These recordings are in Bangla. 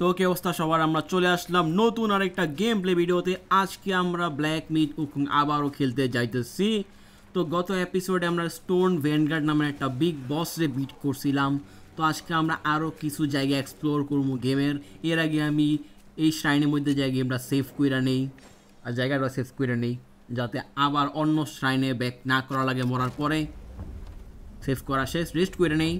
তো কি অবস্থা সবার? আমরা চলে আসলাম নতুন আরেকটা গেম প্লে ভিডিওতে। আজকে আমরা ব্ল্যাক মিট উকুং আবারও খেলতে যাইতেছি। তো গত এপিসোডে আমরা স্টোন ভ্যানগার্ড নামের একটা বিগ বসরে বিট করছিলাম। তো আজকে আমরা আরও কিছু জায়গা এক্সপ্লোর করব গেমের এর আগে আমি এই শ্রাইনের মধ্যে যাই গেমটা সেভ কইরা নেই, আর জায়গাটা সেভ কইরা নেই, যাতে আবার অন্য শ্রাইনে ব্যাক না করা লাগে মরার পরে। সেভ করা শেষ রেস্ট করে নেই।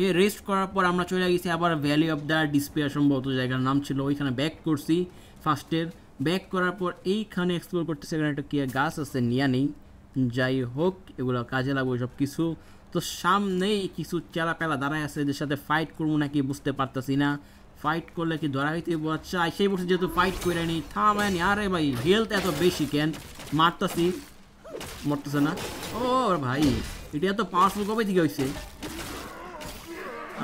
কে রেস্ট করার পর আমরা চলে গেছি আবার ভ্যালি অফ দ্য ডিসপেয়ার সম্ভবত জায়গার নাম ছিল, ওইখানে ব্যাক করছি ফার্স্টের ব্যাক করার পর এইখানে এক্সপ্লোর করতেছে, এখানে একটা কি গাছ আছে, নিয়া নেই। যাই হোক, এগুলো কাজে লাগবে সব কিছু। তো সামনেই কিছু চেলা পেলা দাঁড়ায় আছে, এদের সাথে ফাইট করব নাকি বুঝতে পারতাছি না। ফাইট করলে কি ধরা হইতে আচ্ছা সেই বসে যেহেতু ফাইট করে নি থামায়নি আরে ভাই হেলথ এত বেশি কেন? মারতাছি। মরতেছে না। ও ভাই, এটা এত পাওয়ারফুল কবে থেকে হয়েছে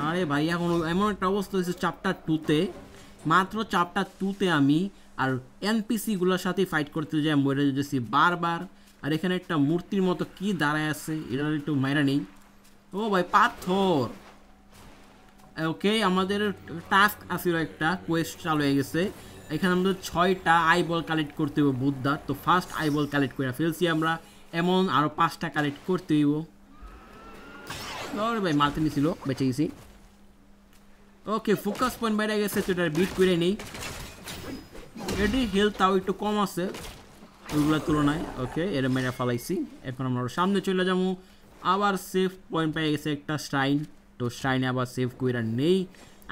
আরে ভাই, এখন এমন একটা অবস্থা হয়েছে চ্যাপ্টার টুতে। মাত্র চ্যাপ্টার টুতে আমি আর এনপিসিগুলোর সাথে ফাইট করতে যাই, মরে যেতেছি বারবার। আর এখানে একটা মূর্তির মতো কি দাঁড়ায় আছে এটা একটু মাইরা নেই। ও ভাই, পাথর! ওকে, আমাদের টাস্ক আসছিল একটা কোয়েস্ট চালু হয়ে গেছে। এখানে আমাদের ছয়টা আইবল কালেক্ট করতে হইব বুধবার তো ফার্স্ট আইবল কালেক্ট করে ফেলছি আমরা। এমন আরও পাঁচটা কালেক্ট করতে হইব। ভাই, মারতে নিছিল বেঁচে গেছি। ওকে ফোকাস পয়েন্ট বাইরে গেছে, তো এটা বিট করে নেই। এটি হেলথ তাও একটু কম আছে। ওইগুলোর তুলনায়। ওকে এর মেরে ফালাইছি। এখন আমরা সামনে চলে যাব। আবার সেফ পয়েন্ট পেয়ে গেছে একটা স্ট্রাইন তো স্ট্রাইনে আবার সেভ কইরা নেই।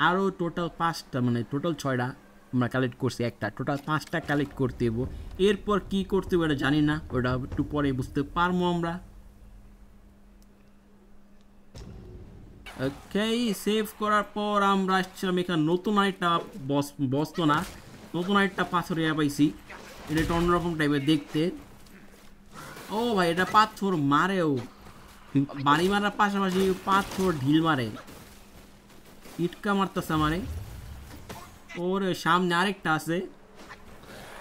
আরও টোটাল পাঁচটা মানে টোটাল ছয়টা আমরা কালেক্ট করছি, একটা। টোটাল পাঁচটা কালেক্ট করতে এরপর কি করতে হবে এটা জানি না। ওটা একটু পরে বুঝতে পারব আমরা। ওকে সেভ করার পর আমরা আসছিলাম এখানে নতুন আরেকটা বস বস না। নতুন আরেকটা পাথর ইয়া পাইছি। এটা একটা অন্যরকম টাইপের দেখতে। ও ভাই, এটা পাথর মারেও। বাড়ি মারার পাশাপাশি পাথর ঢিল মারে। ইটকা মারতেছে আমারে। ওরে, সামনে আরেকটা আছে।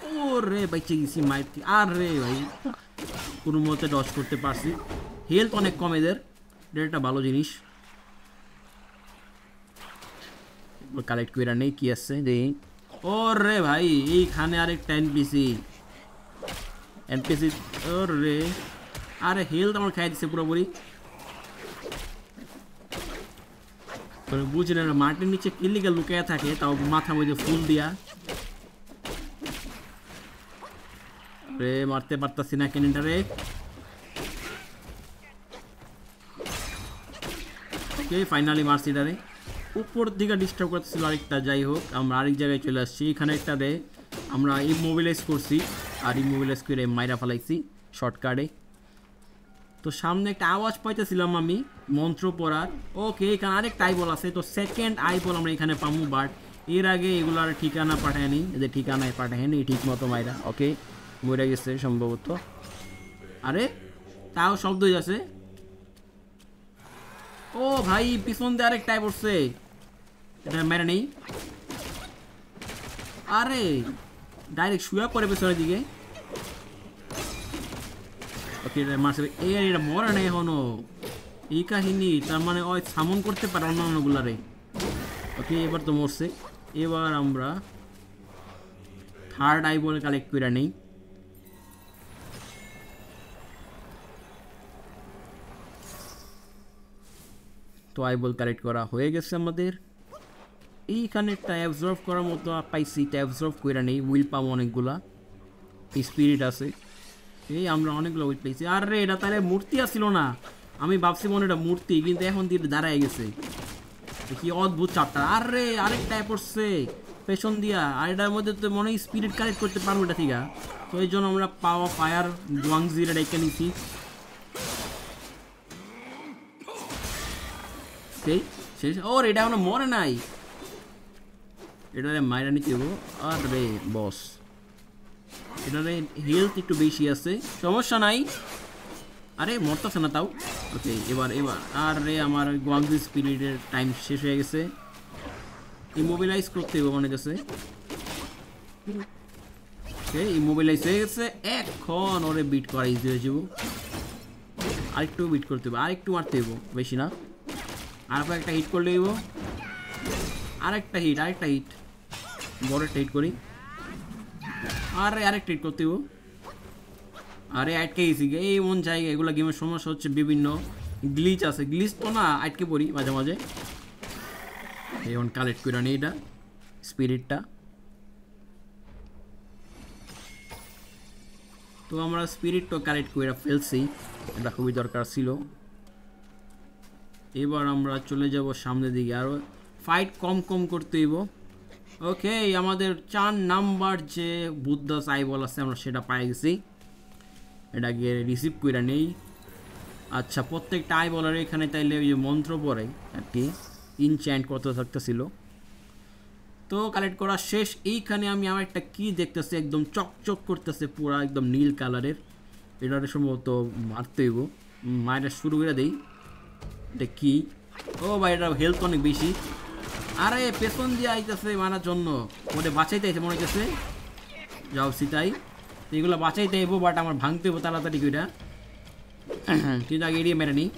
ওরে বাইচে গেছি মাইর আর রে ভাই, কোনো মতে ডস করতে পারছি। হেলথ অনেক কম এদের। এটা একটা ভালো জিনিস। কালেক্ট করে নেই কি আছে যে ও রে ভাই এইখানে আরেকটা এনপিসি এনপিসি ও রে আরে হেলথ আমার খাই দিচ্ছে পুরোপুরি বুঝি না মাটির নিচে কিল্লিকে লুকিয়ে থাকে তাও মাথা মধ্যে ফুল দিয়া রে মারতে পারতাছি না ক্যানেন্ডারে ওকে ফাইনালি মারছি ডারে উপর দিকে ডিস্টার্ব করতেছিল আরেকটা, যাই হোক, আমরা আরেক জায়গায় চলে আসছি। এখানে একটা রে, আমরা ইমোবিলাইজ করছি, আর ইমোবিলাইজ করে মাইরা ফেলাইছি শর্টকাটে তো সামনে একটা আওয়াজ পাইতেছিলাম আমি, মন্ত্র পড়ার। ওকে এখানে আরেকটা আইবল আছে, তো সেকেন্ড আইবল আমরা এখানে পামু বাট এর আগে এগুলার ঠিকানা পাঠায়নি এদের ঠিকানায় পাঠায়নি ঠিক মতো মাইরা ওকে মরে গেছে সম্ভবত। আরে, তাও শব্দ আছে। ও ভাই, পিছন দিয়ে আরেকটাই পড়ছে। এটা মেরে নেই আরে ডাইরেক্ট শুয়ে পড়ে পেছনের দিকে। ওকে এটা মারছে এই মরে নেই এখনও। এই কাহিনী, তার মানে ওই সামন করতে পারে অন্যান্যগুলারে ওকে এবার তো মরছে। এবার আমরা থার্ড আই বলে কালেক্ট করে নেই। তো আইবল কালেক্ট করা হয়ে গেছে আমাদের। এইখানে একটা অ্যাবজর্ভ করার মতো পাইছি এটা অ্যাবজর্ভ করে নেই উইল পাবো অনেকগুলা স্পিরিট আছে এই আমরা অনেকগুলো উইল পেয়েছি আর রে এটা তাহলে মূর্তি আসছিল না আমি ভাবছি মনে এটা মূর্তি কিন্তু এখন দিয়ে দাঁড়ায় গেছে কি অদ্ভুত চাপটা আর রে আরেকটা পড়ছে পেছন দিয়া আর এটার মধ্যে তো মনে হয় স্পিরিট কালেক্ট করতে পারব এটা ঠিক তো এই জন্য আমরা পাওয়া ফায়ার জোয়াংজিরা ডেকে নিছি সেই শেষ ওর এটা এখনও মরে নাই এটা মাইরা নিতে হব আর রে বস এটারে হেলথ একটু বেশি আছে। সমস্যা নাই। আরে, মরতেছে না তাও। ওকে এবার এবার। আর রে, আমার গোয়াংজি স্পিরিটের টাইম শেষ হয়ে গেছে। ইমোবিলাইজ করতে হবে মনে গেছে ইমোবিলাইজ হয়ে গেছে। এখন ওরে বিট করা ইজি হয়ে যাব। আরেকটু বিট করতে হবে আরেকটু মারতে হবে বেশি না। আর একটা হিট করলে দিব আরেকটা হিট আরেকটা হিট বড় হিট করি। আরে আরেকটা হিট করতে দিব আরে, আটকে গেছি এই এমন জায়গা এগুলো গেমের সমস্যা হচ্ছে বিভিন্ন। গ্লিচ আছে। গ্লিচ তো না, আটকে পড়ি মাঝে মাঝে। এখন কালেক্ট করে নিই এটা স্পিরিটটা তো আমরা স্পিরিটটা কালেক্ট করে ফেলছি। এটা খুবই দরকার ছিল। এবার আমরা চলে যাব সামনের দিকে। আরও ফাইট কম কম করতে হইব। ওকে, আমাদের চার নাম্বার যে বুদ্ধা সাইবল আছে, আমরা সেটা পাই গেছি। এটাকে রিসিভ করে নেই। আচ্ছা প্রত্যেকটা আই বলার এখানে তাইলে ওই যে মন্ত্র পড়ে আর কি ইনচ্যান্ট কত থাকতেছিল। তো কালেক্ট করা শেষ। এইখানে আমি আমার একটা কি দেখতেছি, একদম চকচক করতেছে পুরো, একদম নীল কালারের। এটার সম্ভবত মারতে হইব। মায়েরা শুরু করে দেই। এটা কি? ও ভাই এটা হেলথ অনেক বেশি। আরে, পেছন দিয়ে আইতেছে মারার জন্য। ওদের বাঁচাইতে আইছে, মনে হইতেছে। যাও, সীতাই। তো এগুলো বাঁচাইতে আইবো বাট আমার ভাঙতে হইব তাড়াতাড়ি কইরা। কিন্তু আগে এড়িয়ে মেরে নি।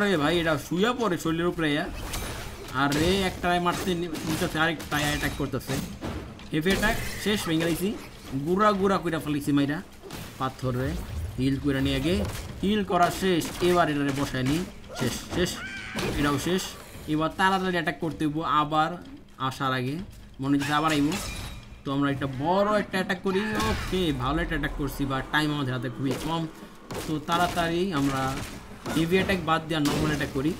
রে ভাই এটা শুয়ে পড়ে শরীরের উপরে। আর রে একটা মারতে নিতেছে আরেকটা অ্যাটাক করতেছে। হেভি অ্যাটাক শেষ, ভেঙে গেছি গুড়া গুড়া কইরা ফেলেছি মাইরা। পাথর রে হিল করে নিয়ে আগে। হিল করা শেষ, এবার এটারে বসায় নি। শেষ শেষ। এটাও শেষ। এবার তাড়াতাড়ি অ্যাটাক করতে হইব, আবার আসার আগে। মনে হচ্ছে আবার আইব। তো আমরা একটা বড় একটা অ্যাটাক করি। ওকে ভালো একটা অ্যাটাক করছি বা টাইম আমাদের হাতে খুবই কম। তো তাড়াতাড়ি আমরা হেভি অ্যাটাক বাদ দিয়ে নর্মাল অ্যাটাক করি।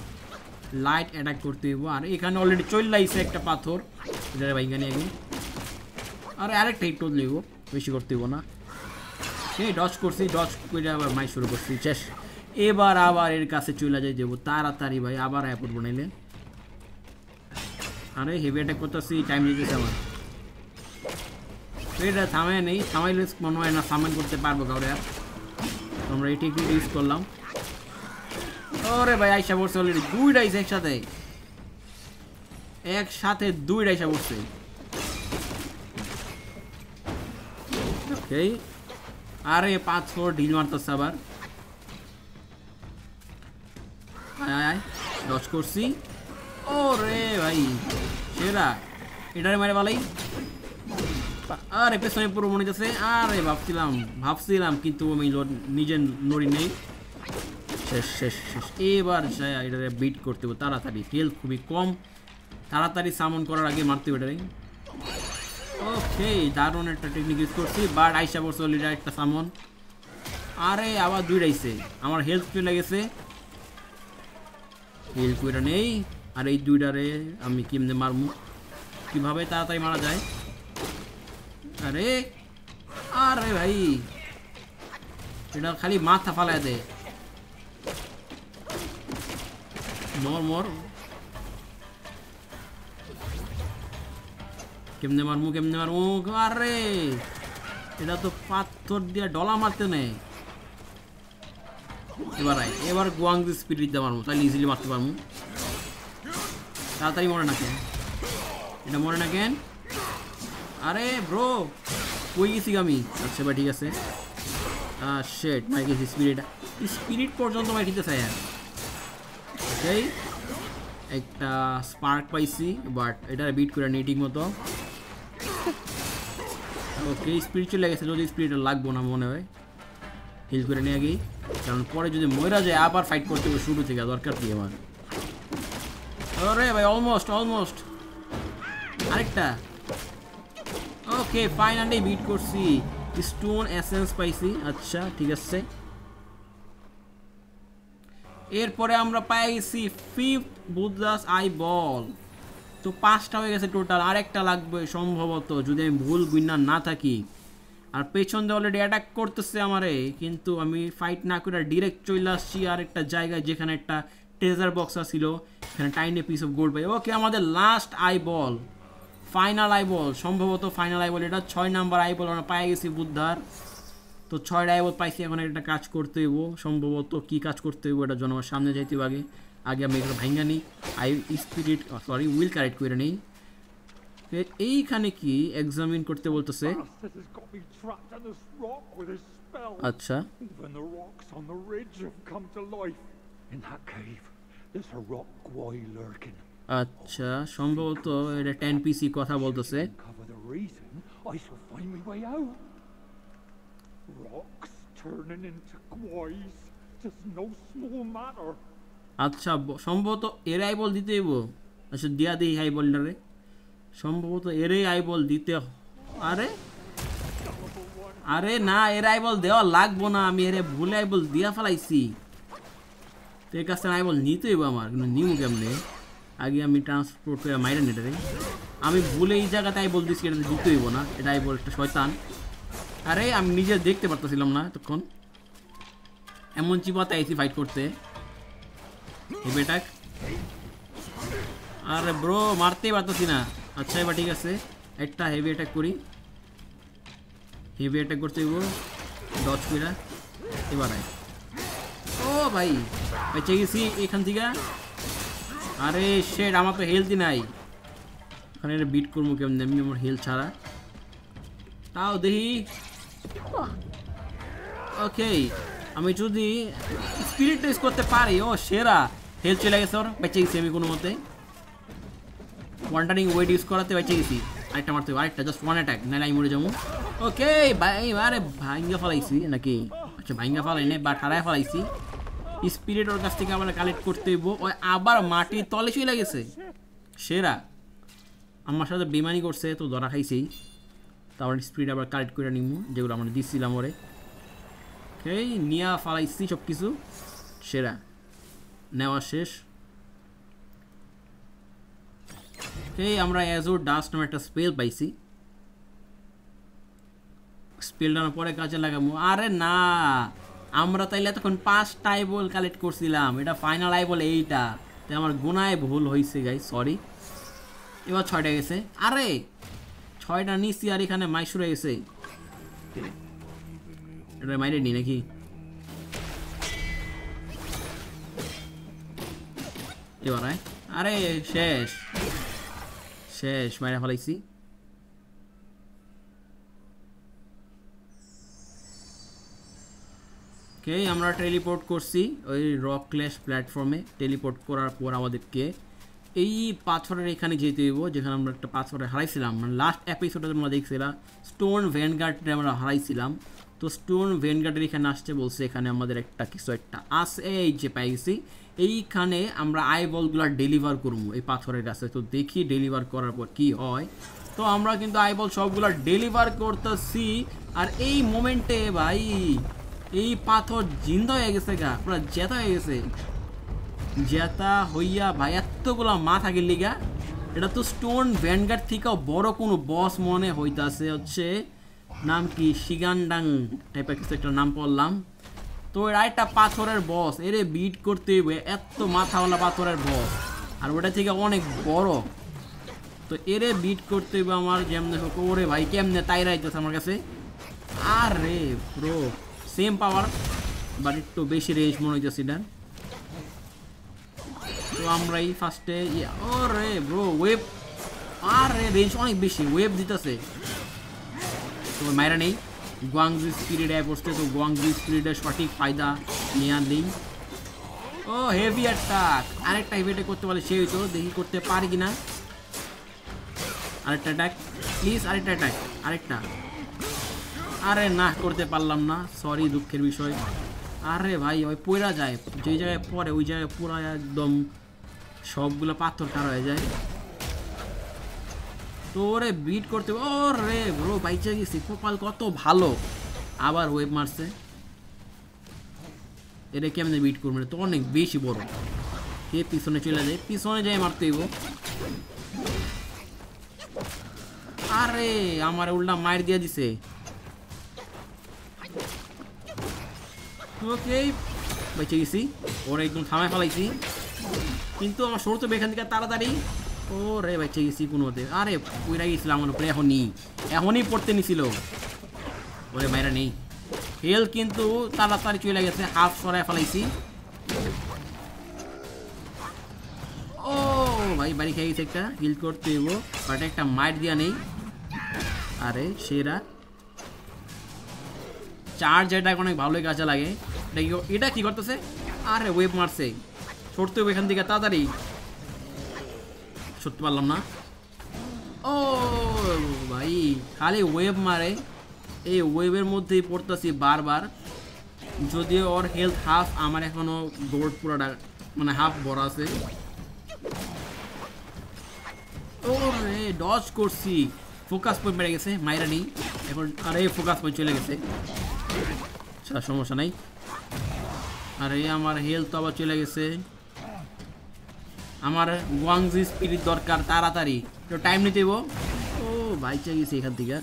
লাইট অ্যাটাক করতে হইব। আর এখানে অলরেডি চলে আইছে একটা পাথর। এটা বাইঙ্গানি আগে আর আরেকটা করলে হইব বেশি করতে হইব না। সেই ডচ করছি ডচ করে আবার মাই শুরু করছি। শেষ। এবার আবার এর কাছে চলে যাই যাব। তাড়াতাড়ি ভাই, আবার আয়া পড়ব নাইলে আরে হেভি অ্যাটাক করতেছি টাইম দিতেছে আমার। এটা থামায় নেই, থামাইলে মনে হয় না সামান করতে পারব কাউরে আর। আমরা এই টেকনিক ইউজ করলাম। ওরে ভাই, আইসা পড়ছে অলরেডি দুইটা আইসা একসাথে। একসাথে দুইটা আইসা পড়ছে। আরে, পাঁচ ফোর ঢিল মারতেছে আবার। আয় আয় দশ করছি। ও রে ভাই, সেরা। এটারে মারে ভালোই আরে, পেছনে পুরো মনে যাচ্ছে আরে ভাবছিলাম ভাবছিলাম কিন্তু আমি ল- নিজে নড়ি নেই। শেষ শেষ শেষ। এবার এটারে বিট করতে হবে, তাড়াতাড়ি। হেলথ খুবই কম। তাড়াতাড়ি সামন করার আগে মারতে হবে এটারে। ওকে দারুণ একটা টেকনিক ইউজ করছি বাট আইসা বসে অলরেডি একটা সামন আরে, আবার দুই আইছে। আমার হেলথ চলে গেছে। হেলথ কইরা নেই। আর এই দুইটারে আমি কেমনে মারমু? কীভাবে তাড়াতাড়ি মারা যায়? আরে আরে ভাই, এটা খালি মাথা ফালায় দে। মর মর। কেমনে মারমু কেমনে মারমু? আরে, এটা তো পাথর দিয়ে ডলা মারতে নেই। এবার আয়। এবার গোয়াং স্পিড দিতে পারব, তাহলে ইজিলি মারতে পারব। তাড়াতাড়ি মরে নাকেন এটা মরে না আরে ব্রো কই গেছি আমি? আচ্ছা ভাই, ঠিক আছে। শেট মাই গেছি স্পিরিট স্পিরিট পর্যন্ত মাই ঠিক আছে ওকে একটা স্পার্ক পাইছি বাট এটা বিট করে নেই ঠিক মতো ওকে স্পিরিট চলে গেছে, যদি স্পিরিট লাগবো না মনে হয়। হিল করে নিয়ে আগেই। কারণ পরে যদি ময়রা যায়, আবার ফাইট করতে হবে শুরু থেকে, দরকার কি আমার? ভাই অলমোস্ট অলমোস্ট আরেকটা। ওকে ফাইনালি বিট করছি। স্টোন এসেন্স পাইছি। আচ্ছা ঠিক আছে। এরপরে আমরা পাইছি ফিফথ বুদ্ধাস আই বল তো পাঁচটা হয়ে গেছে টোটাল আরেকটা লাগবে সম্ভবত, যদি আমি ভুল গুইনা না থাকি। আর পেছন দিয়ে অলরেডি অ্যাটাক করতেছে আমারে, কিন্তু আমি ফাইট না করে ডিরেক্ট চলে আসছি আর একটা জায়গায় যেখানে একটা ট্রেজার বক্স ছিল এখানে টাইনে পিস অফ গোল্ড পাই। ওকে আমাদের last eye ball final eye ball সম্ভবত ফাইনাল আই বল এটা ছয় নাম্বার আই বল আমরা পাই গেছি বুদ্ধার। তো ছয়টা আই বল পাইছি, এখন একটা কাজ করতে হইব, সম্ভবত কি কাজ করতে হইব এটা জন্য সামনে যাইতে আগে। আগে আমি এটা ভাঙ্গা নিই। Eye spirit sorry will correct করে নেই। এইখানে কি এক্সামিন করতে বলতেছে. আচ্ছা Even the rocks on the ridge have come to life. In that cave, there's a rock guy lurking. আচ্ছা সম্ভবত এটা টেন পিসি কথা বলতেছে. আচ্ছা সম্ভবত এর আইবল দিতে আচ্ছা দিয়া দিই আইবলটা রে সম্ভবত এরে আইবল দিতে আরে? আরে না, এর আইবল দেওয়া লাগবো না, আমি এরে ভুলে আইবল দিয়া ফেলাইছি। তো এর কাছে আইবল নিতে হইব আমার, কিন্তু নিউ কেমনে? আগে আমি ট্রান্সপোর্ট করে মাইরে নেটারে আমি ভুলে এই জায়গাতে আইবল দিচ্ছি এটা দিতে হইব না, এটা আইবল একটা শয়তান। আরে, আমি নিজে দেখতে পারতেছিলাম না তখন এমন চিপাতে আইছি ফাইট করতে। অ্যাটাক আরে ব্রো মারতেই পারতেছি না। আচ্ছা এবার ঠিক আছে একটা হেভি অ্যাটাক করি হেভি অ্যাটাক করতে হইব ডচ কইরা এবার আয় ও ভাই বেঁচে গেছি এখান থেকে আরে শেড আমার তো হেলথই নাই ওখানে বিট করব কেমন এমনি আমার হেলথ ছাড়া তাও দেখি ওকে আমি যদি স্পিরিট টেস্ট করতে পারি ও সেরা হেলথ চলে গেছে ওর বেঁচে গেছি আমি কোনো মতে ওয়ান্টারিং ওয়েট ইউজ করাতে বেঁচে গেছি আরেকটা মারতে হবে, আরেকটা জাস্ট ওয়ান অ্যাটাক নাহলে আমি মরে যাব। ওকে ভাই আরে ভাঙ্গা ফলাইছি নাকি? আচ্ছা ভাঙ্গা ফেলাই নে বা ঠাড়ায় ফলাইছি। স্পিরিট ওর কাছ থেকে আবার কালেক্ট করতে হইব। ওই আবার মাটির তলে চলে গেছে। সেরা। আমার সাথে বেমানি করছে, তো ধরা খাইছেই। তারপর স্পিড আবার কালেক্ট করে নিব যেগুলো আমরা দিচ্ছিলাম ওরে। এই নিয়া ফালাইছি সব কিছু সেরা। নেওয়া শেষ। এই আমরা অ্যাজোর ডাস্ট নামে একটা স্পেল পাইছি। স্পেলটা পরে কাজে লাগাবো আরে না, আমরা তাইলে তখন পাঁচটা আইবল কালেক্ট করছিলাম। এটা ফাইনাল আইবল এইটা। তাই আমার গুনায় ভুল হয়েছে গাই সরি এবার ছয়টা গেছে। আরে, ছয়টা নিচ্ছি আর এখানে মাইশুর গেছে। এটা মাইরে নি নাকি? এবার। আরে, শেষ। শেষ, মাইরা ফেলাইছি। ওকে আমরা টেলিপোর্ট করছি ওই রক ক্ল্যাশ প্ল্যাটফর্মে টেলিপোর্ট করার পর আমাদেরকে এই পাথরের এখানে যেতে হইব, যেখানে আমরা একটা পাথরে হারাইছিলাম। মানে লাস্ট এপিসোডে আমরা দেখছিলাম স্টোন ভ্যানগার্ডে আমরা হারাইছিলাম। তো স্টোন ভ্যানগার্ডের এখানে আসছে বলছে এখানে আমাদের একটা কিছু একটা আছে, এই যে পাই গেছি এইখানে আমরা আই বলগুলো ডেলিভার করব এই পাথরের কাছে তো দেখি ডেলিভার করার পর কি হয়। তো আমরা কিন্তু আই বল সবগুলো ডেলিভার করতেছি। আর এই মোমেন্টে ভাই, এই পাথর জিন্দা হয়ে গেছে গা, পুরো জেতা হয়ে গেছে। জেতা হইয়া ভাই, এতগুলা মাথা গেলি গা। এটা তো স্টোন ভ্যানগার্ড থেকেও বড় কোনো বস মনে হইতাছে হচ্ছে। নাম কি? শিগানডাং টাইপের কিছু একটা নাম পড়লাম। তো এর আরেকটা পাথরের বস এরে বিট করতে হইবে এত মাথাওয়ালা পাথরের বস আর ওটা থেকে অনেক বড়। তো এরে বিট করতে হইবে আমার, যেমনে হোক ওরে ভাই, কেমনে তাই রাইতেছে আমার কাছে? আরে ব্রো সেম পাওয়ার বাট একটু বেশি রেঞ্জ মনে হইতেছে এটা তো আমরা এই ফার্স্টে রে ব্রো ওয়েব আর রে রেঞ্জ অনেক বেশি ওয়েব দিতেছে। তো মায়েরা নেই। গোয়াংজি স্পিরিট অ্যাপ বসতে তো গোয়াংজি স্পিরিটের সঠিক ফায়দা নেওয়ার নেই। ও হেভি অ্যাটাক আরেকটা হেভি অ্যাটাক করতে পারলে সে হইতো, দেখি করতে পারি কিনা। আরেকটা অ্যাটাক প্লিজ আরেকটা অ্যাটাক আরেকটা। আরে না, করতে পারলাম না। সরি দুঃখের বিষয়। আরে ভাই, ওই পড়া যায়। যেই জায়গায় পরে ওই জায়গায় পুরো একদম সবগুলো পাথর কার হয়ে যায়। তো ওরে বিট করতে ও রে ব্রো বাইচে গেছি কপাল কত ভালো। আবার ওয়েব মারছে। এটা কেমনে বিট করবে? তো অনেক বেশি বড়। কে পিছনে চলে যায়? পিছনে যাই মারতে হইব। আরে, আমার উল্টা মার দিয়ে দিছে। ওকে বেঁচে গেছি। ওরা একদম থামায় ফেলাইছি। কিন্তু আমার সরু তো এখান থেকে তাড়াতাড়ি। ও রে বেঁচে গেছি কোনোতে আরে ওইরা গেছিলাম আমার উপরে এখনই এখনই পড়তে নিছিল। ওরে বাইরে নেই। হেল কিন্তু তাড়াতাড়ি চলে গেছে হাফ সরায় ফেলাইছি। ও, ভাই, বাড়ি খেয়ে গেছে একটা হিল করতে হইব। বাট একটা মাইট দিয়া নেই। আরে, সেরা। চার্জ এটা অনেক ভালোই কাজে লাগে। এটা কি এটা কি করতেছে? আরে ওয়েব মারছে। সরতে হবে এখান থেকে, তাড়াতাড়ি। সরতে পারলাম না। ও ভাই, খালি ওয়েব মারে। এই ওয়েবের মধ্যেই পড়তেছি বারবার। যদিও ওর হেলথ হাফ আমার এখনও গোল্ড পুরোটা মানে হাফ বড় আছে। ও রে ডজ করছি। ফোকাস পয়েন্ট বেড়ে গেছে, মাইরা নেই। এখন, আরে ফোকাস পয়েন্ট চলে গেছে। আচ্ছা সমস্যা নাই। আরে, আমার হেলথ আবার চলে গেছে। আমার ওয়াংজি স্পিরিট দরকার, তাড়াতাড়ি। একটু টাইম নিতে ও, বাইচে গেছি এখান থেকে।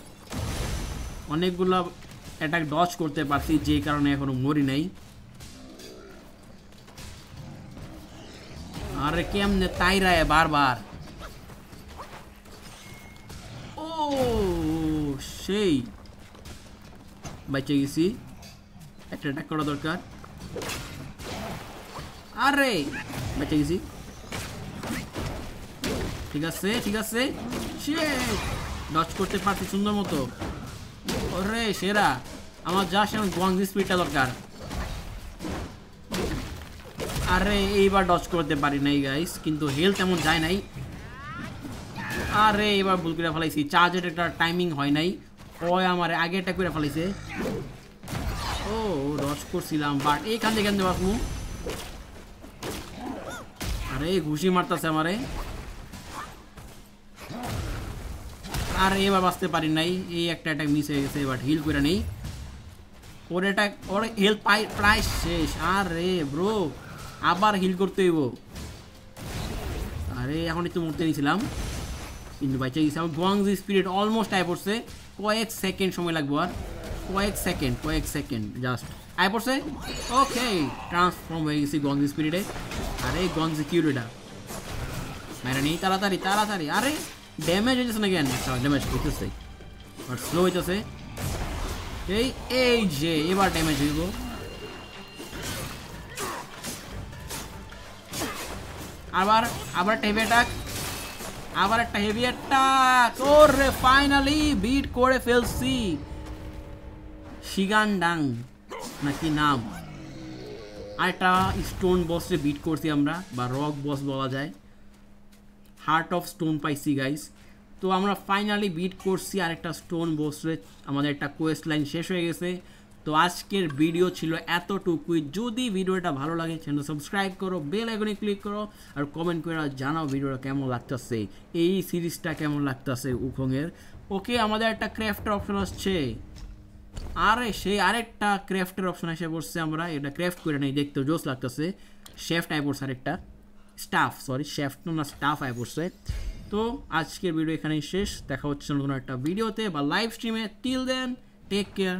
অনেকগুলো অ্যাটাক ডচ করতে পারছি, যে কারণে এখনও মরি নাই। আরে কেমনে তাইরায় বারবার। ও, সেই। বাইচে গেছি। একটা অ্যাটাক করা দরকার। আরে বেঁচে গেছি। ঠিক আছে ঠিক আছে? ডচ করতে পারছি সুন্দর মতো। ওরে, সেরা। আমার যা সে স্পিডটা দরকার। আরে, এইবার ডচ করতে পারি নাই গাইস কিন্তু হেলথ এমন যায় নাই। আরে এবার ভুল করে ফেলাইছি। চার্জের একটা টাইমিং হয় নাই। ওই আমার, আগে একটা করে ফেলাইছে। ও ডচ করছিলাম বাট এইখান থেকে পারব আরে, ঘুষি মারতেছে আমারে। আর এবার বাঁচতে পারি নাই। এই একটা অ্যাটাক মিস হয়ে গেছে, এবার হিল করে নেই। ওর অ্যাটাক ওর পাই প্রায় শেষ। আর রে ব্রো আবার হিল করতে হইব। আরে, এখন একটু মরতে নিয়েছিলাম কিন্তু বাইচে গেছে। আমার গোয়াংজি স্পিরিট অলমোস্ট আয় পড়ছে। কয়েক সেকেন্ড সময় লাগবে আর। কয়েক সেকেন্ড কয়েক সেকেন্ড জাস্ট আয় পড়ছে। ওকে ট্রান্সফর্ম হয়ে গেছি গঞ্জি স্পিরিটে আরে গঞ্জি কিউরিটা মেরা নেই, তাড়াতাড়ি তাড়াতাড়ি। আরে ড্যামেজ হইতেছে না কেন আচ্ছা ড্যামেজ হইতেছে আর স্লো হইতেছে এই এই যে এবার ড্যামেজ হইব আবার আবার একটা হেভি অ্যাটাক আবার একটা হেভি অ্যাটাক ওরে ফাইনালি বিট করে ফেলছি শিগানডাং নাকি নাম আর একটা স্টোন বসে বিট করছি আমরা বা রক বস বলা যায় হার্ট অফ স্টোন পাইছি গাইস তো আমরা ফাইনালি বিট করছি আর একটা স্টোন বসে আমাদের একটা কোয়েস্ট লাইন শেষ হয়ে গেছে। তো আজকের ভিডিও ছিল এতটুকুই। যদি ভিডিওটা ভালো লাগে চ্যানেল সাবস্ক্রাইব করো বেল আইকনে ক্লিক করো, আর কমেন্ট করে জানাও ভিডিওটা কেমন লাগতেছে। এই সিরিজটা কেমন লাগতেছে উখংয়ের ওকে আমাদের একটা ক্রাফটের অপশন আসছে। আরে, সেই আরেকটা ক্রাফটের অপশন এসে পড়ছে আমরা। এটা ক্রাফট করে নেই, দেখতে জোস লাগতেছে। শেফ আই পড়ছে আরেকটা। স্টাফ সরি শেফট না স্টাফ আই পড়ছে তো আজকের ভিডিও এখানেই শেষ দেখা হচ্ছে নতুন একটা ভিডিওতে বা লাইভ স্ট্রিমে টিল দেন টেক কেয়ার